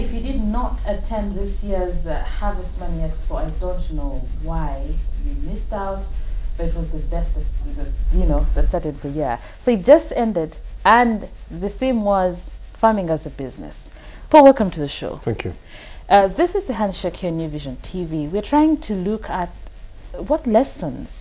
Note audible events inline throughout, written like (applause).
if you did not attend this year's uh, Harvest Money Expo, I don't know why you missed out, but it was the best, of the, you know, that started the year. So it just ended, and the theme was farming as a business. Paul, welcome to the show. Thank you. Uh, this is the Handshake here, New Vision TV. We're trying to look at what lessons,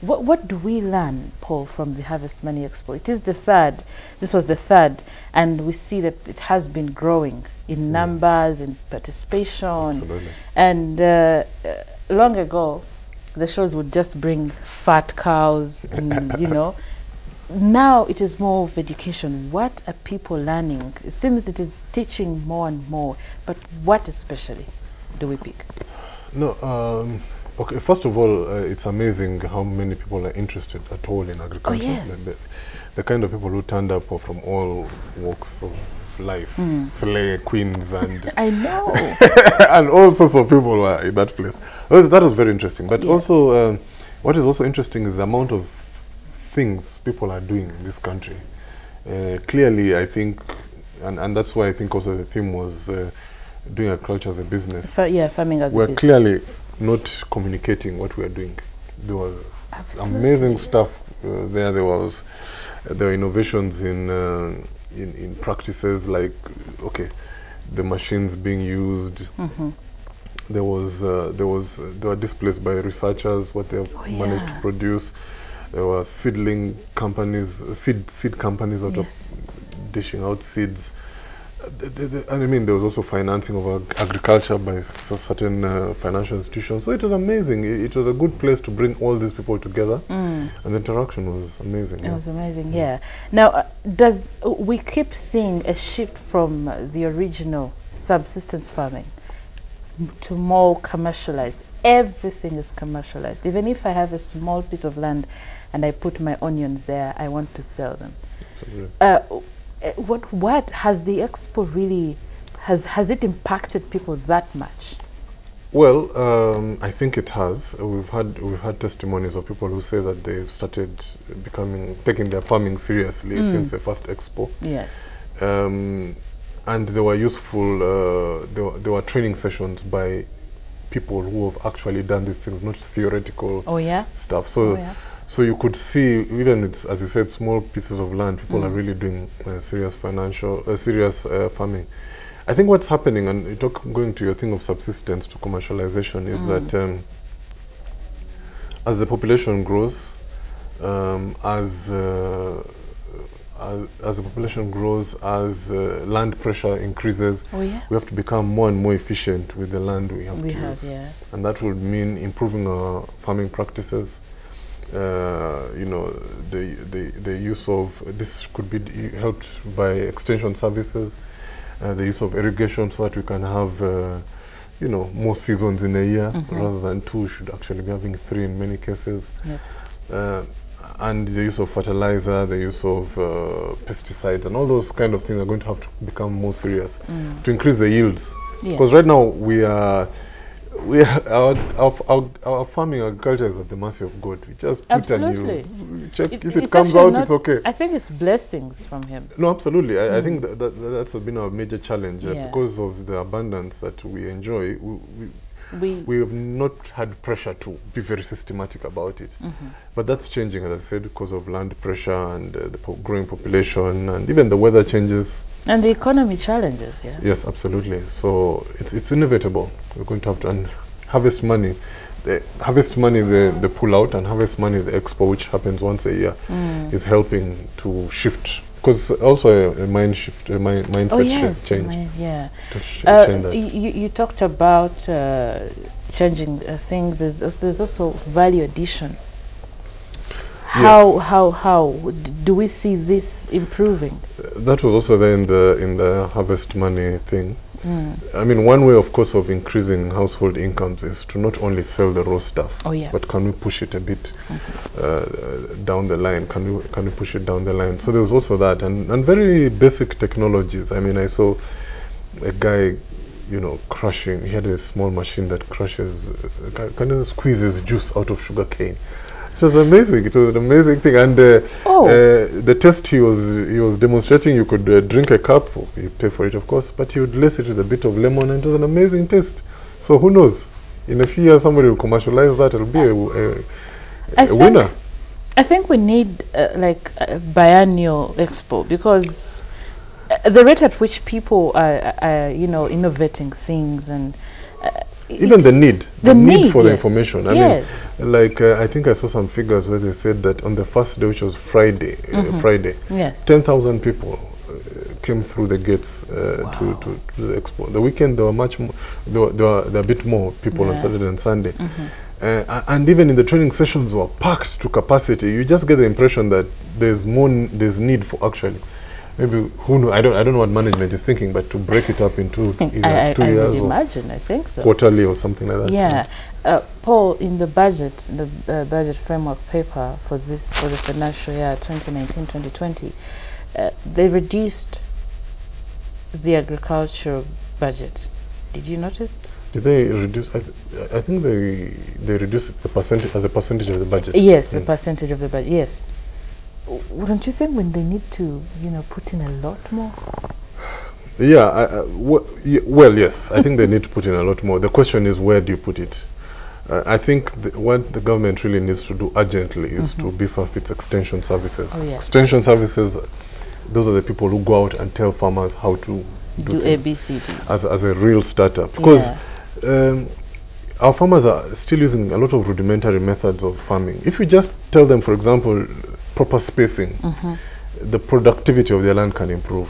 what, what do we learn, Paul, from the Harvest Money Expo? It is the third, this was the third, and we see that it has been growing in numbers, in participation. Absolutely. And uh, uh, long ago, the shows would just bring fat cows, and, you (laughs) know. Now it is more of education. What are people learning? It seems it is teaching more and more, but what especially do we pick? No, um, okay. First of all, uh, it's amazing how many people are interested at all in agriculture. Oh, yes. The, the, the kind of people who turned up are from all walks of life, slay queens and (laughs) I know. (laughs) and all sorts of people were in that place. That was, that was very interesting. But Yeah. also, um, what is also interesting is the amount of things people are doing in this country. Uh, clearly, I think, and, and that's why I think also the theme was uh, doing agriculture as a business. Yeah, farming as a we're business. clearly not communicating what we are doing. There was Absolutely. amazing stuff uh, there. There was there were innovations in, uh, in in practices like okay, the machines being used. Mhm. There was uh, there was uh, there were displays by researchers what they have Oh, managed to produce. There were seedling companies, uh, seed seed companies that Yes. are dishing out seeds. Uh, and I mean, there was also financing of ag- agriculture by certain uh, financial institutions. So it was amazing. It, it was a good place to bring all these people together, Mm. and the interaction was amazing. It yeah. was amazing, yeah. Now, uh, does uh, we keep seeing a shift from uh, the original subsistence farming to more commercialized? Everything is commercialized. Even if I have a small piece of land and I put my onions there, I want to sell them. Absolutely. Uh, what what has the expo really has has it impacted people that much? Well, um, I think it has. We've had we've had testimonies of people who say that they've started becoming taking their farming seriously Mm. since the first expo, Yes. um, and there were useful. Uh, there, were, there were training sessions by people who have actually done these things, not theoretical Oh yeah. stuff. So, oh yeah. So you could see even it's as you said, small pieces of land. People are Mm. really doing uh, serious financial, uh, serious uh, farming. I think what's happening, and you talk going to your thing of subsistence to commercialization, is Mm. that um, as the population grows, um, as, uh, as as the population grows, as uh, land pressure increases, Oh yeah. we have to become more and more efficient with the land we have We to have use yeah. and that would mean improving our farming practices. Uh, you know, the, the the use of this could be helped by extension services, uh, the use of irrigation, so that we can have, uh, you know, more seasons in a year Mhm. rather than two. We should actually be having three in many cases. Yep. Uh, and the use of fertilizer, the use of uh, pesticides, and all those kind of things are going to have to become more serious Mm. to increase the yields. Yeah. Because right now we are, we our, our, our, our farming agriculture is at the mercy of God. We just put Absolutely. and you check It's- if it it's comes out, it's okay. I think it's blessings from him. No, absolutely. I, I Mm. think that, that that's been our major challenge uh, Yeah. because of the abundance that we enjoy. We, we, We. we have not had pressure to be very systematic about it. Mhm. But that's changing, as I said, because of land pressure and uh, the po- growing population and even the weather changes. And the economy challenges, yeah. Yes, absolutely. So it's it's inevitable. We're going to have to and harvest money. The harvest money the, they pull out and harvest money the expo which happens once a year Mm. is helping to shift because also a, a mind shift a mind, mindset Oh shift yes, change my- yeah. sh- Uh, change you, you talked about uh, changing uh, things. There's also, there's also value addition. How how how d- do we see this improving? That was also there in the in the harvest money thing. Mm. I mean, one way, of course, of increasing household incomes is to not only sell the raw stuff, Oh yeah. but can we push it a bit Mhm. uh, down the line? Can we can we push it down the line? So there's also that, and and very basic technologies. I mean, I saw a guy, you know, crushing. He had a small machine that crushes, uh, kind of squeezes juice out of sugar cane. It was amazing. It was an amazing thing, and uh, Oh. uh, the test he was he was demonstrating, you could uh, drink a cup, you pay for it, of course, but you would lace it with a bit of lemon, and it was an amazing taste. So who knows? In a few years, somebody will commercialize that. It'll be a, a, I a think- winner. I think we need uh, like a biennial expo because uh, the rate at which people are, are you know, innovating things and Even the need, the the need, need, for yes. the information. I yes. mean, like uh, I think I saw some figures where they said that on the first day, which was Friday, mm -hmm. uh, Mhm. Friday, yes. 10,000 people uh, came through the gates uh, to, Wow. to, to the expo. The weekend there were much more, there were, there were, there were a bit more people yeah. on Saturday and Sunday. Mhm. Uh, and even in the training sessions were packed to capacity. You just get the impression that there's more, n- there's need for actually, maybe who know, I don't, I don't know what management is thinking, but to break it up into either (laughs) I, I, two I years would or imagine. I think so. quarterly or something like that. Yeah, uh, Paul, in the budget, the uh, budget framework paper for this for the financial year 2019-2020, uh, they reduced the agricultural budget. Did you notice? Did they reduce? I, th- I think they they reduced the percentage as a percentage of the budget. Yes, a Mm. percentage of the budget. Yes. Wouldn't you think when they need to, you know, put in a lot more? Yeah, I, I, w- y- well, yes, I think they need to put in a lot more. The question is, where do you put it? Uh, I think th- what the government really needs to do urgently is to beef up its extension services. Oh, yeah. Extension services, those are the people who go out and tell farmers how to do, Do ABCD. as, as a real startup. Because um, our farmers are still using a lot of rudimentary methods of farming. If you just tell them, for example, proper spacing, Mhm. the productivity of their land can improve.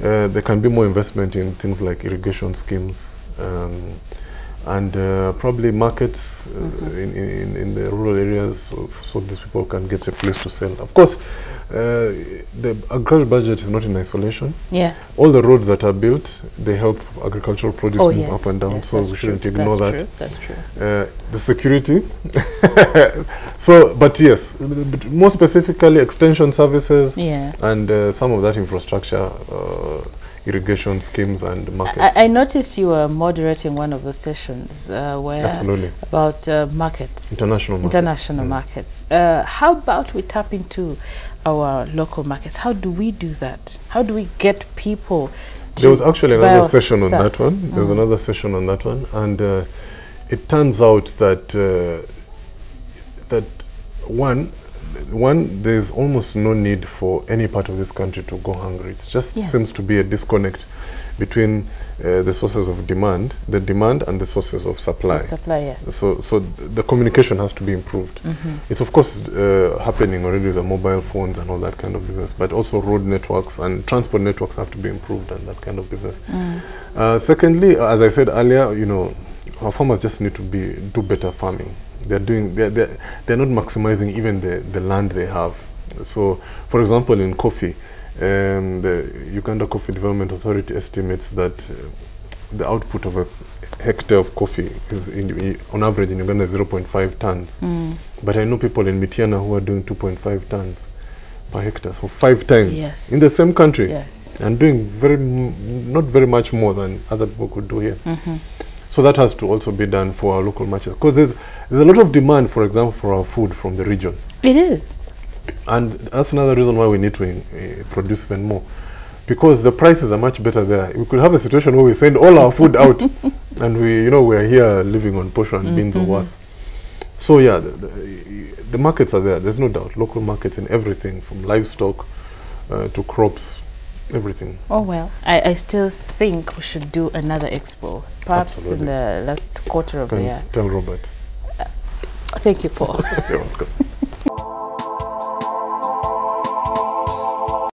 Uh, there can be more investment in things like irrigation schemes um, and uh, probably markets uh, in, in, in the rural areas so, so these people can get a place to sell. Of course, uh, the agricultural budget is not in isolation. Yeah. All the roads that are built, they help agricultural produce Oh, move yes. up and down, yes, so we shouldn't true. ignore that's that. True. That's true. Uh, the security. (laughs) so, but yes, but more specifically, extension services Yeah. and uh, some of that infrastructure, uh, irrigation schemes and markets. I, I noticed you were moderating one of the sessions uh, where Absolutely, about uh, markets, international markets. international Mm. markets. Uh, how about we tap into our local markets? How do we do that? How do we get people? To There was actually another session on that one. There was Mm. another session on that one, and uh, it turns out that uh, that one, one there's almost no need for any part of this country to go hungry. It just Yes. seems to be a disconnect between uh, the sources of demand, the demand, and the sources of supply. Of Supply, yes. So, so th- the communication has to be improved. Mm -hmm. It's of course uh, happening already with the mobile phones and all that kind of business, but also road networks and transport networks have to be improved and that kind of business. Mm. Uh, secondly, as I said earlier, you know, our farmers just need to be do better farming. They're doing they're, they're, they're not maximizing even the, the land they have. So, for example, in coffee, um, the Uganda Coffee Development Authority estimates that uh, the output of a hectare of coffee is in, on average in Uganda 0.5 tons. Mm. But I know people in Mityana who are doing 2.5 tons per hectare, so five times Yes. in the same country Yes. and doing very not very much more than other people could do here. Mhm. So that has to also be done for our local market because there's there's a lot of demand, for example, for our food from the region, It is. And that's another reason why we need to in, uh, produce even more because the prices are much better there. We could have a situation where we send all our food out, (laughs) and we you know we're here living on posho and beans or Mhm. worse. So yeah, the, the, the markets are there. There's no doubt. Local markets in everything from livestock uh, to crops, everything. Oh well, I, I still think we should do another expo, perhaps Absolutely. in the last quarter of the year. tell Robert. Thank you, Paul. (laughs) You're welcome.